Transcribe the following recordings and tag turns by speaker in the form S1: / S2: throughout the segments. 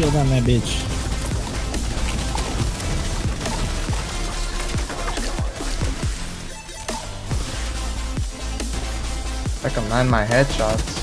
S1: shield on that bitch.
S2: I can land my headshots.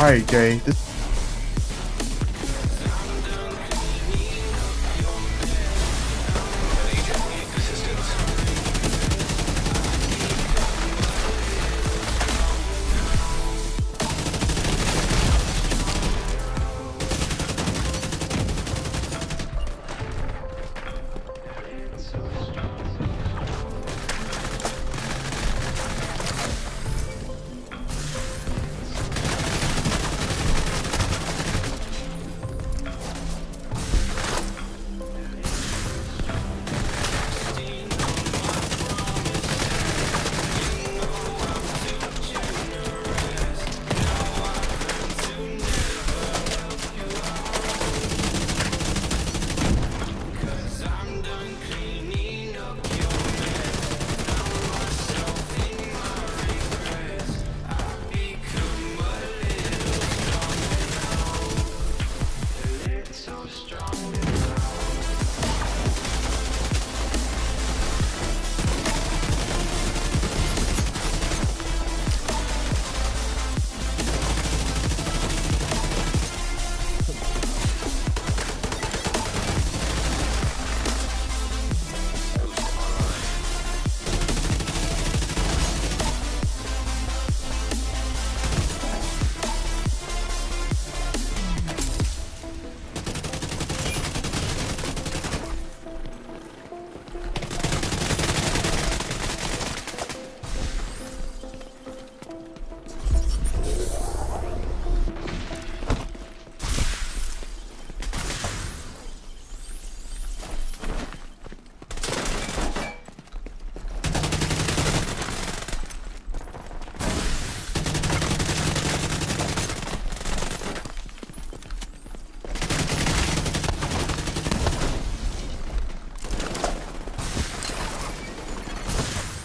S2: Alright, Jay. This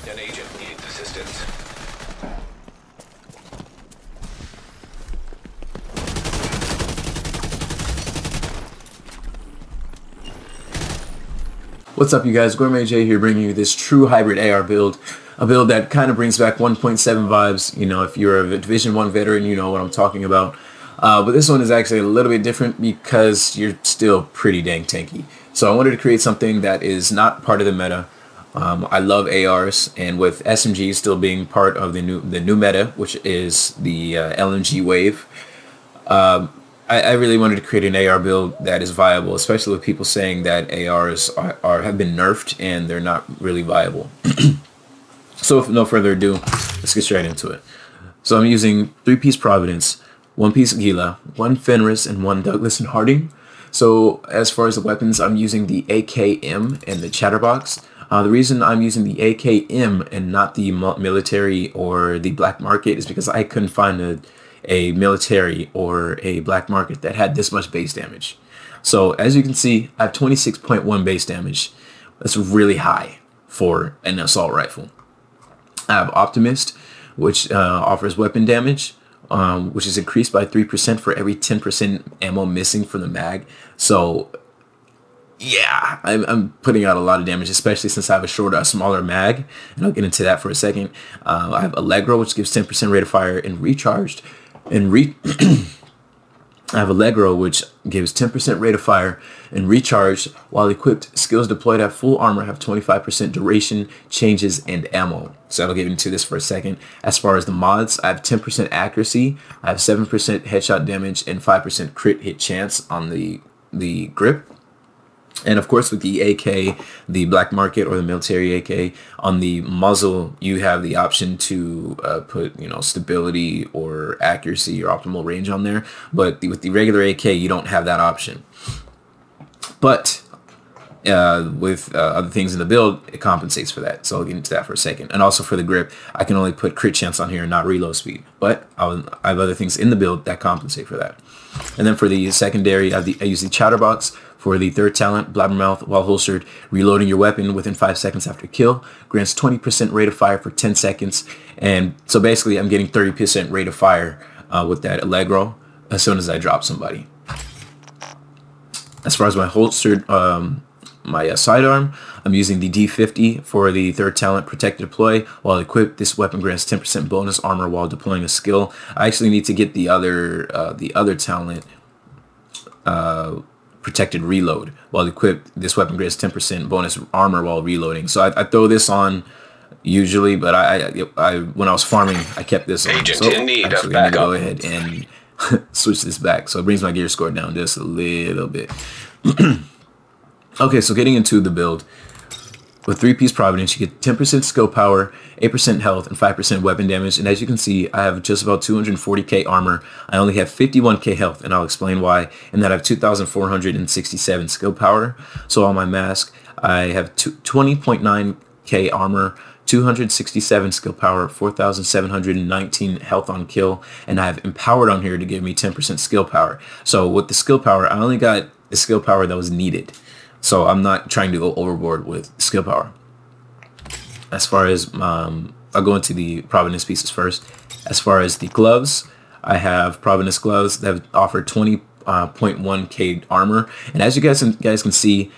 S3: An agent needs assistance.
S4: What's up, you guys? Gourmet J here, bringing you this true hybrid AR build, a build that kind of brings back 1.7 vibes. You know, if you're a Division One veteran, you know what I'm talking about. Uh, but this one is actually a little bit different because you're still pretty dang tanky. So I wanted to create something that is not part of the meta. Um, I love ARs, and with SMG still being part of the new the new meta, which is the uh, LMG wave. Um, I, I really wanted to create an AR build that is viable, especially with people saying that ARs are, are have been nerfed and they're not really viable. so with no further ado, let's get straight into it. So I'm using three-piece Providence, one-piece Gila, one Fenris, and one Douglas and Harding. So as far as the weapons, I'm using the AKM and the Chatterbox. Uh, the reason I'm using the AKM and not the military or the black market is because I couldn't find a, a military or a black market that had this much base damage. So as you can see, I have 26.1 base damage. That's really high for an assault rifle. I have Optimist, which uh, offers weapon damage, um, which is increased by 3% for every 10% ammo missing from the mag. So yeah, I'm, I'm putting out a lot of damage, especially since I have a shorter, a smaller mag, and I'll get into that for a second. Uh, I have Allegro, which gives 10% rate of fire and recharged, and re. I have Allegro, which gives 10% rate of fire and recharge while equipped. Skills deployed at full armor have 25% duration, changes, and ammo. So I'll get into this for a second. As far as the mods, I have 10% accuracy, I have 7% headshot damage, and 5% crit hit chance on the the grip. And of course, with the AK, the black market or the military AK, on the muzzle, you have the option to uh, put, you know, stability or accuracy or optimal range on there. But the, with the regular AK, you don't have that option. But uh, with uh, other things in the build, it compensates for that. So I'll get into that for a second. And also for the grip, I can only put crit chance on here and not reload speed. But I'll, I have other things in the build that compensate for that. And then for the secondary, I, the, I use the Chatterbox for the third talent, Blabbermouth, while holstered, reloading your weapon within 5 seconds after kill, grants 20% rate of fire for 10 seconds. And so basically I'm getting 30% rate of fire uh, with that Allegro as soon as I drop somebody. As far as my holstered um, my uh, sidearm. I'm using the D50 for the third talent protect deploy. While equipped, this weapon grants 10% bonus armor while deploying a skill. I actually need to get the other uh, the other talent uh, protected reload. While equipped, this weapon grants 10% bonus armor while reloading. So I, I throw this on usually, but I, I, I, when I was farming, I kept this on.
S3: Agent
S4: so
S3: in need of
S4: actually, need to go ahead and switch this back. So it brings my gear score down just a little bit. Okay, so getting into the build. With 3-piece Providence, you get 10% skill power, 8% health, and 5% weapon damage. And as you can see, I have just about 240k armor. I only have 51k health, and I'll explain why. And then I have 2,467 skill power. So on my mask, I have 20.9k armor, 267 skill power, 4,719 health on kill, and I have empowered on here to give me 10% skill power. So with the skill power, I only got the skill power that was needed. So I'm not trying to go overboard with skill power. As far as, um, I'll go into the Providence pieces first. As far as the gloves, I have Providence gloves that offer 20.1k armor. And as you guys, guys can see,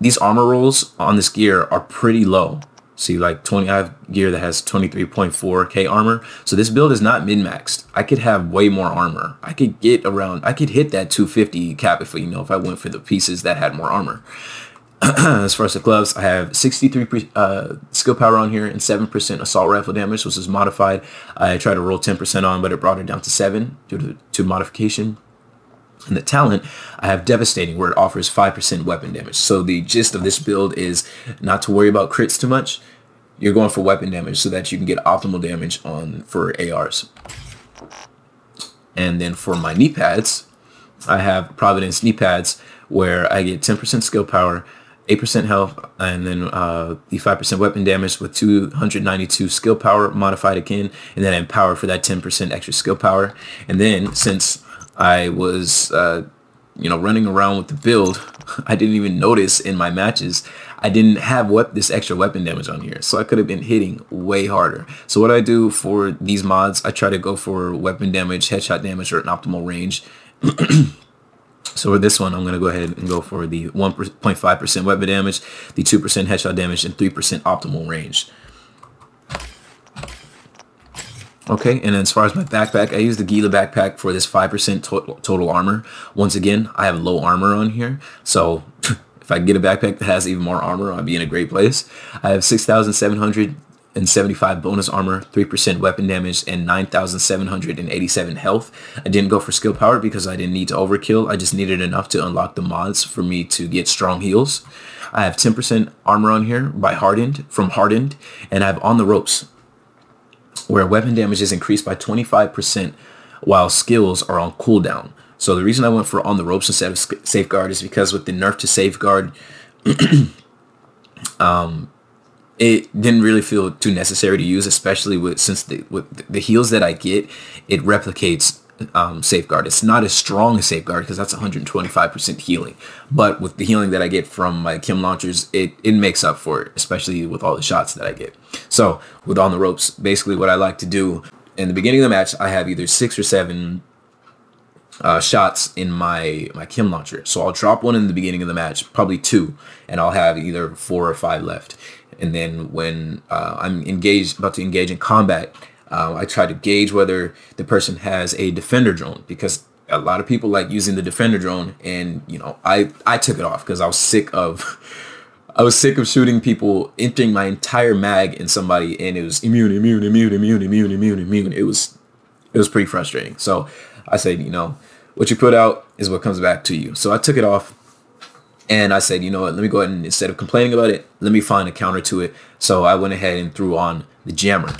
S4: these armor rolls on this gear are pretty low. See, like 20, I have gear that has 23.4k armor. So this build is not min-maxed. I could have way more armor. I could get around, I could hit that 250 cap if, you know, if I went for the pieces that had more armor. as far as the gloves, I have 63 uh, skill power on here and 7% assault rifle damage, which is modified. I tried to roll 10% on, but it brought it down to 7 due to, to modification. And the talent, I have Devastating, where it offers 5% weapon damage. So the gist of this build is not to worry about crits too much. You're going for weapon damage so that you can get optimal damage on for ARs. And then for my knee pads, I have Providence knee pads where I get 10% skill power, 8% health, and then uh, the 5% weapon damage with 292 skill power modified again, and then I empower for that 10% extra skill power. And then since I was, uh, you know, running around with the build, I didn't even notice in my matches, I didn't have this extra weapon damage on here. So I could have been hitting way harder. So what I do for these mods, I try to go for weapon damage, headshot damage, or an optimal range. So for this one, I'm going to go ahead and go for the 1.5% weapon damage, the 2% headshot damage, and 3% optimal range. Okay, and as far as my backpack, I use the Gila backpack for this 5% to total armor. Once again, I have low armor on here, so if I get a backpack that has even more armor, I'll be in a great place. I have 6,700 and 75 bonus armor, 3% weapon damage, and 9,787 health. I didn't go for skill power because I didn't need to overkill. I just needed enough to unlock the mods for me to get strong heals. I have 10% armor on here by Hardened, from Hardened, and I have On the Ropes, where weapon damage is increased by 25% while skills are on cooldown. So the reason I went for On the Ropes instead of Safeguard is because with the nerf to Safeguard, um, it didn't really feel too necessary to use, especially with since the with the heals that I get, it replicates um, safeguard. It's not as strong a safeguard because that's 125% healing. But with the healing that I get from my chem launchers, it it makes up for it, especially with all the shots that I get. So with on the ropes, basically what I like to do in the beginning of the match, I have either six or seven uh, shots in my my chem launcher. So I'll drop one in the beginning of the match, probably two, and I'll have either four or five left. And then when uh, I'm engaged, about to engage in combat, uh, I try to gauge whether the person has a defender drone because a lot of people like using the defender drone, and you know, I I took it off because I was sick of. I was sick of shooting people, emptying my entire mag in somebody, and it was immune, immune, immune, immune, immune, immune, immune. It was, it was pretty frustrating. So I said, you know, what you put out is what comes back to you. So I took it off and I said, you know what, let me go ahead and instead of complaining about it, let me find a counter to it. So I went ahead and threw on the jammer,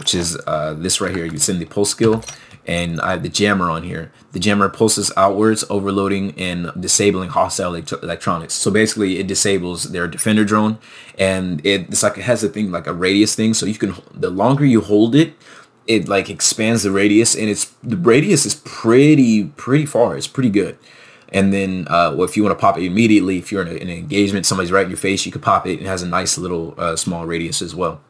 S4: which is uh, this right here. You send the pulse skill and I have the jammer on here. The jammer pulses outwards, overloading and disabling hostile elect- electronics. So basically, it disables their defender drone, and it, it's like it has a thing like a radius thing. So you can the longer you hold it, it like expands the radius, and it's the radius is pretty pretty far. It's pretty good. And then, uh, well, if you want to pop it immediately, if you're in, a, in, an engagement, somebody's right in your face, you could pop it. It has a nice little uh, small radius as well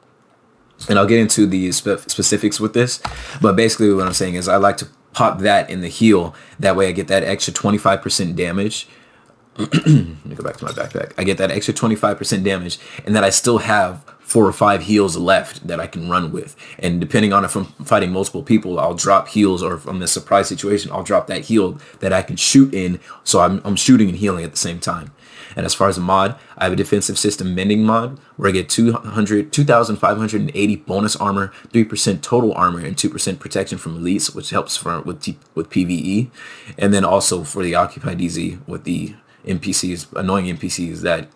S4: and I'll get into the spe- specifics with this, but basically what I'm saying is I like to pop that in the heal. That way I get that extra 25% damage. Let me go back to my backpack. I get that extra 25% damage and then I still have four or five heals left that I can run with. And depending on if I'm fighting multiple people, I'll drop heals or if I'm in a surprise situation, I'll drop that heal that I can shoot in. So I'm, I'm shooting and healing at the same time. And as far as a mod, I have a defensive system mending mod where I get 200, 2,580 bonus armor, 3% total armor, and 2% protection from elites, which helps for with with PVE. And then also for the Occupy DZ with the NPCs, annoying NPCs that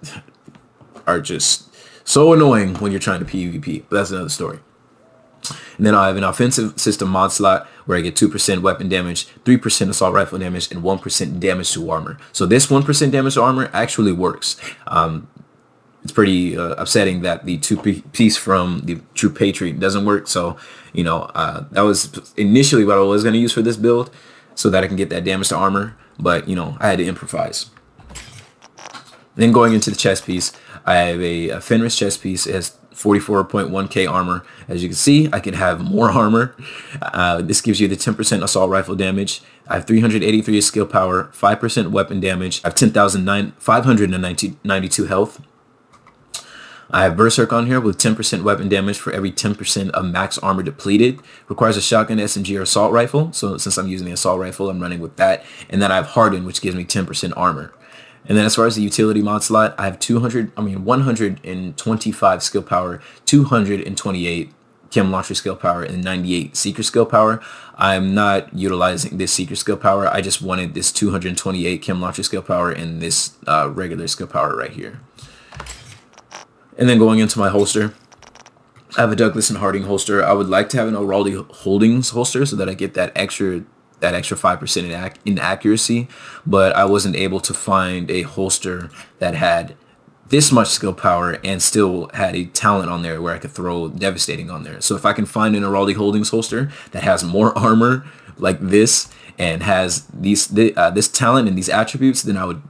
S4: are just so annoying when you're trying to PvP. But that's another story. And then I have an offensive system mod slot where I get 2% weapon damage, 3% assault rifle damage, and 1% damage to armor. So this 1% damage to armor actually works. Um, it's pretty uh, upsetting that the two piece from the True Patriot doesn't work. So, you know, uh, that was initially what I was going to use for this build so that I can get that damage to armor. But, you know, I had to improvise. Then going into the chest piece, I have a, a Fenris chest piece. It has 44.1k armor. As you can see, I can have more armor. Uh, this gives you the 10% assault rifle damage. I have 383 skill power, 5% weapon damage. I have 10,592 health. I have Berserk on here with 10% weapon damage for every 10% of max armor depleted. Requires a shotgun, SMG, or assault rifle. So since I'm using the assault rifle, I'm running with that. And then I have Harden, which gives me 10% armor. And then as far as the utility mod slot, I have 200, I mean 125 skill power, 228 chem launcher skill power, and 98 seeker skill power. I'm not utilizing this seeker skill power. I just wanted this 228 chem launcher skill power and this uh, regular skill power right here. And then going into my holster, I have a Douglas and Harding holster. I would like to have an Airaldi Holdings holster so that I get that extra that extra 5% in accuracy, but I wasn't able to find a holster that had this much skill power and still had a talent on there where I could throw devastating on there. So if I can find an Airaldi Holdings holster that has more armor like this and has these uh, this talent and these attributes, then I would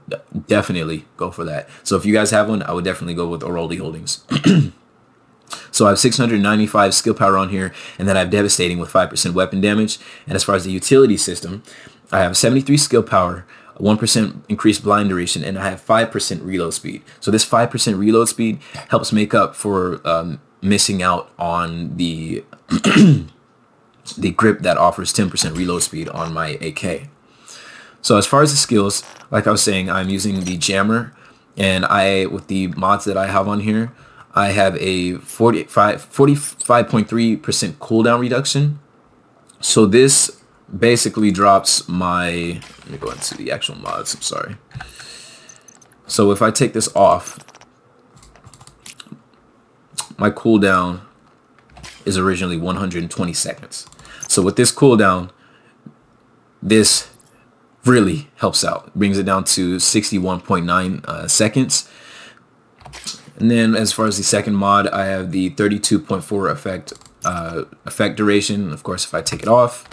S4: definitely go for that. So if you guys have one, I would definitely go with Airaldi Holdings. So I have 695 skill power on here, and then I have devastating with 5% weapon damage. And as far as the utility system, I have 73 skill power, 1% increased blind duration, and I have 5% reload speed. So this 5% reload speed helps make up for um, missing out on the the grip that offers 10% reload speed on my AK. So as far as the skills, like I was saying, I'm using the jammer, and I with the mods that I have on here, I have a 45, 45.3% cooldown reduction. So this basically drops my, let me go into the actual mods, I'm sorry. So if I take this off, my cooldown is originally 120 seconds. So with this cooldown, this really helps out. Brings it down to 61.9 uh, seconds. And then as far as the second mod, I have the 32.4 effect uh, effect duration. Of course, if I take it off,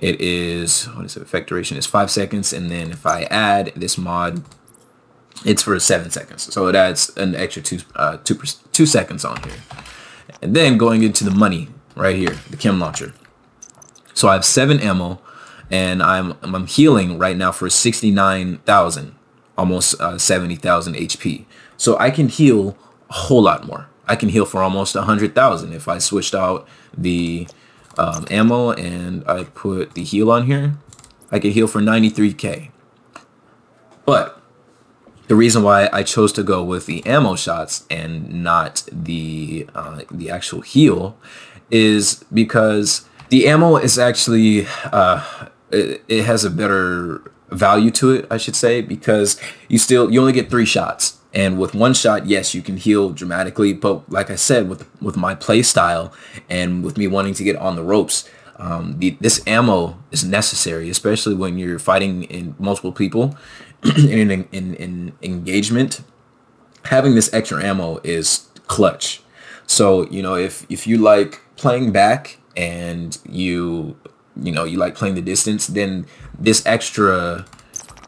S4: it is, what is it? Effect duration is five seconds. And then if I add this mod, it's for seven seconds. So it adds an extra two, uh, two, two seconds on here. And then going into the money right here, the chem launcher. So I have seven ammo and I'm, I'm healing right now for 69,000, almost uh, 70,000 HP. So I can heal a whole lot more. I can heal for almost a 100,000 if I switched out the um, ammo and I put the heal on here. I could heal for 93k. But the reason why I chose to go with the ammo shots and not the uh, the actual heal is because the ammo is actually uh, it, it has a better value to it, I should say, because you still you only get three shots and with one shot, yes, you can heal dramatically. But like I said, with with my play style and with me wanting to get on the ropes, Um, the, this ammo is necessary, especially when you're fighting in multiple people in, in, in, in engagement. Having this extra ammo is clutch. So you know if if you like playing back and you you know you like playing the distance, then this extra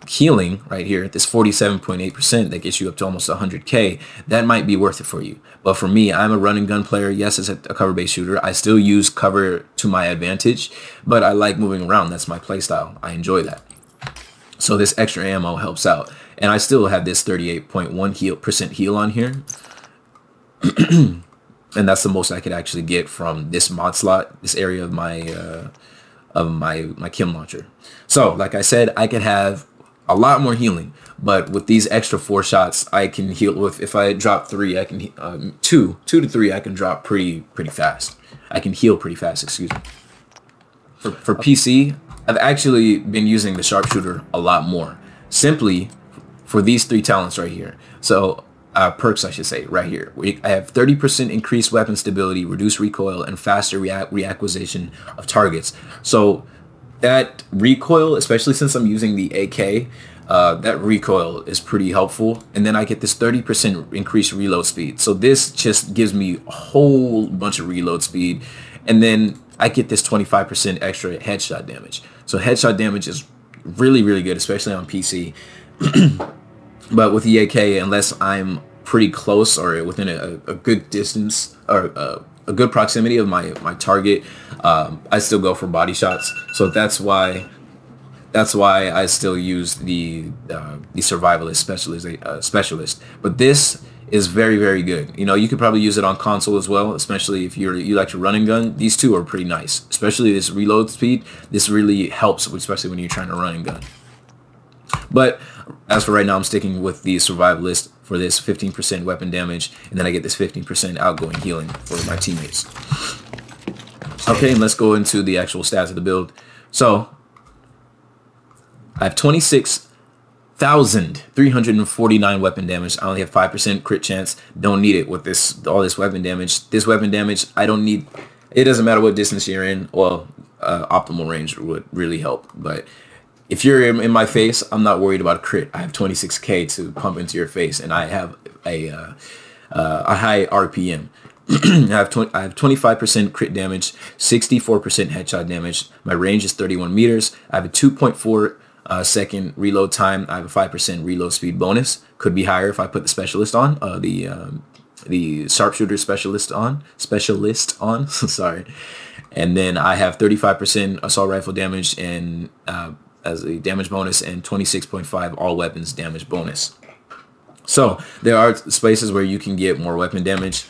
S4: healing right here, this 47.8% that gets you up to almost 100k, that might be worth it for you. But for me, I'm a run and gun player. Yes, as a, a cover-based shooter, I still use cover to my advantage, but I like moving around. That's my playstyle. I enjoy that. So this extra ammo helps out. And I still have this 38.1 heal heal on here. and that's the most I could actually get from this mod slot, this area of my uh, of my my chem launcher. So, like I said, I could have a lot more healing. But with these extra four shots, I can heal with. If I drop three, I can um, two, two to three, I can drop pretty pretty fast. I can heal pretty fast. Excuse me. For for PC, I've actually been using the sharpshooter a lot more, simply for these three talents right here. So uh, perks, I should say, right here. We, I have 30% increased weapon stability, reduced recoil, and faster rea- reacquisition of targets. So that recoil, especially since I'm using the AK, uh, that recoil is pretty helpful. And then I get this 30% increased reload speed. So this just gives me a whole bunch of reload speed. And then I get this 25% extra headshot damage. So headshot damage is really, really good, especially on PC. but with the AK, unless I'm pretty close or within a, a good distance or uh, a good proximity of my my target, um, I still go for body shots. So that's why that's why I still use the uh, the survivalist specialist uh, specialist. But this is very very good. You know, you could probably use it on console as well, especially if you're you like to run and gun. These two are pretty nice, especially this reload speed. This really helps, especially when you're trying to run and gun. But as for right now, I'm sticking with the survivalist for this 15% weapon damage, and then I get this 15% outgoing healing for my teammates. Okay, and let's go into the actual stats of the build. So, I have 26,349 weapon damage. I only have 5% crit chance. Don't need it with this all this weapon damage. This weapon damage, I don't need... It doesn't matter what distance you're in. Well, uh, optimal range would really help, but if you're in, in, my face, I'm not worried about a crit. I have 26k to pump into your face, and I have a uh, uh, a high RPM. I have 20, I have 25% crit damage, 64% headshot damage. My range is 31 meters. I have a 2.4 uh, second reload time. I have a 5% reload speed bonus. Could be higher if I put the specialist on, uh, the um, the sharpshooter specialist on, specialist on. sorry. And then I have 35% assault rifle damage and uh, as a damage bonus and 26.5 all weapons damage bonus. So there are spaces where you can get more weapon damage.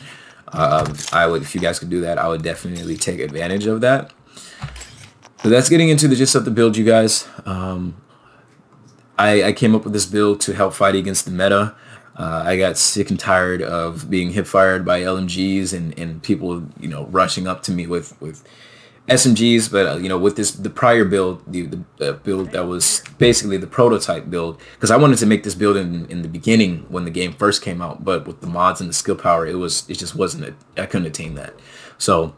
S4: Um, I would, if you guys could do that, I would definitely take advantage of that. So that's getting into the gist of the build, you guys. Um, I, I, came up with this build to help fight against the meta. Uh, I got sick and tired of being hip fired by LMGs and, and people, you know, rushing up to me with, with SMGs, but uh, you know, with this the prior build, the, the uh, build that was basically the prototype build, because I wanted to make this build in, in the beginning when the game first came out, but with the mods and the skill power, it was it just wasn't it. I couldn't attain that. So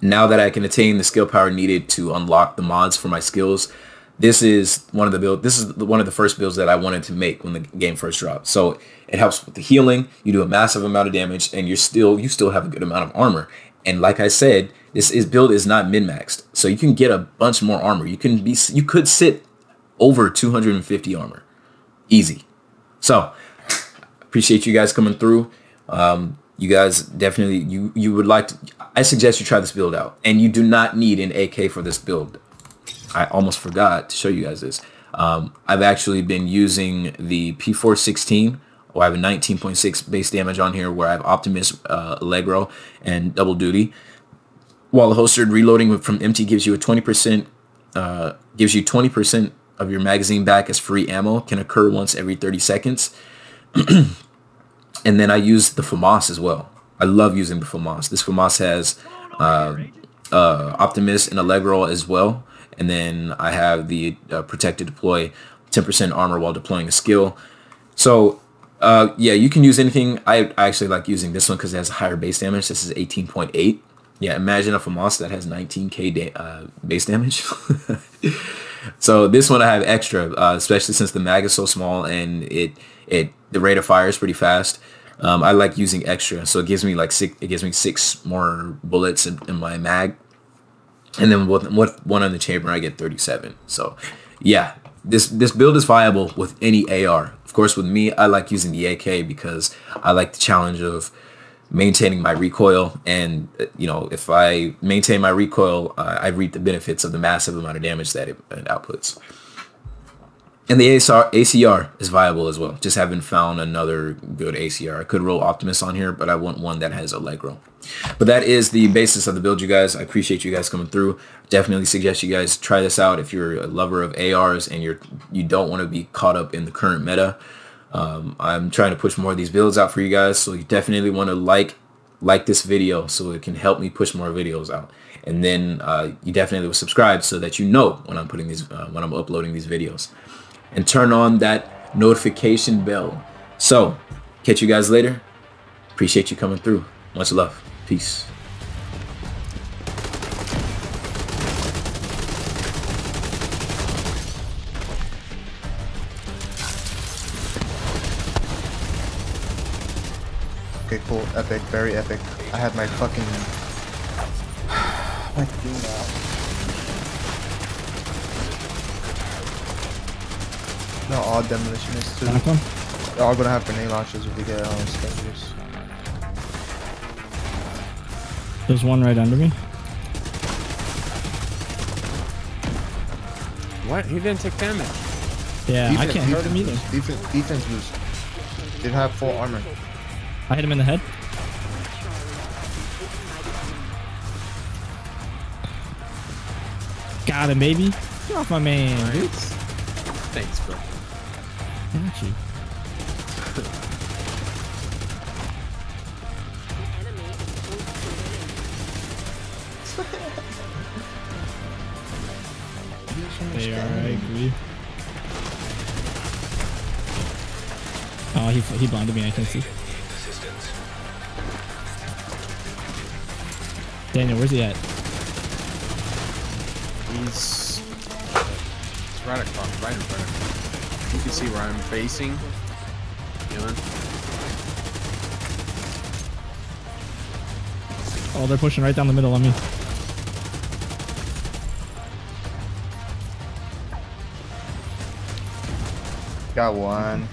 S4: now that I can attain the skill power needed to unlock the mods for my skills, this is one of the build. This is one of the first builds that I wanted to make when the game first dropped. So it helps with the healing. You do a massive amount of damage, and you're still you still have a good amount of armor. And like I said, this is build is not min maxed, so you can get a bunch more armor. You can be you could sit over 250 armor, easy. So appreciate you guys coming through. Um, you guys definitely you you would like to. I suggest you try this build out, and you do not need an AK for this build. I almost forgot to show you guys this. Um, I've actually been using the P416 I have a 19.6 base damage on here where I have Optimus, uh, Allegro, and Double Duty. While the holstered reloading from empty gives you a 20% uh, gives you 20% of your magazine back as free ammo, can occur once every 30 seconds. and then I use the FAMAS as well. I love using the FAMAS. This FAMAS has uh, uh, Optimus and Allegro as well. And then I have the uh, Protect to Deploy 10% armor while deploying a skill. So uh, yeah, you can use anything. I, I actually like using this one because it has higher base damage. This is 18.8. yeah, imagine a FAMAS that has 19k da- uh, base damage. so this one I have extra, uh, especially since the mag is so small and it it the rate of fire is pretty fast. Um, I like using extra, so it gives me like six. It gives me six more bullets in, in my mag, and then with, with one on the chamber, I get 37. So, yeah, this this build is viable with any AR. Of course, with me, I like using the AK because I like the challenge of maintaining my recoil and uh, you know if i maintain my recoil uh, i reap the benefits of the massive amount of damage that it, it outputs and the ACR, ACR is viable as well. Just haven't found another good ACR. I could roll Optimus on here, but I want one that has Allegro. But that is the basis of the build, you guys. I appreciate you guys coming through. Definitely suggest you guys try this out if you're a lover of ARs and you're you don't want to be caught up in the current meta. Um, I'm trying to push more of these builds out for you guys, so you definitely want to like like this video so it can help me push more videos out. And then uh, you definitely will subscribe so that you know when I'm putting these uh, when I'm uploading these videos and turn on that notification bell. So, catch you guys later. Appreciate you coming through. Much love. Peace.
S2: Okay, cool. Epic. Very epic. I have my fucking... my thing now. No, all demolitionists too.
S1: Knock one.
S2: They're all gonna have grenade launchers if we get um, scavengers.
S1: There's one right under me.
S5: What? He didn't take damage.
S1: Yeah, I can't hurt him either.
S2: defense- Defense, defense boost. They don't have full armor.
S1: I hit him in the head. Got him, baby. Get off my man, dude.
S5: Nice. Thanks, bro.
S1: Got you. They are, I agree. Oh, he, he blinded me, I can see. Daniel, where's he at?
S5: He's, he's right across, right in front of me. You can see where I'm facing. Killing.
S1: Oh, they're pushing right down the middle on me.
S2: Got one.